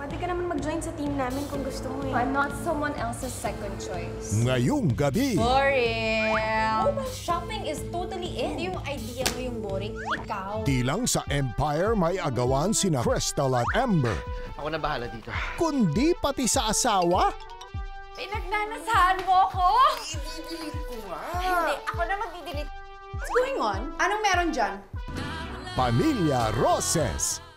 Pwede ka naman mag-join sa team namin kung gusto mo eh. I'm not someone else's second choice. Ngayong gabi, Boring. Ano real. Shopping is totally in. Hindi yung idea mo yung boring. Ikaw. di lang sa Empire may agawan sina Crystal at Amber, Ako na bahala dito. kundi pati sa asawa. Pinagnanasahan mo ako? Hindi, ako na magdidelete. What's going on? Anong meron dyan? Pamilya Roses.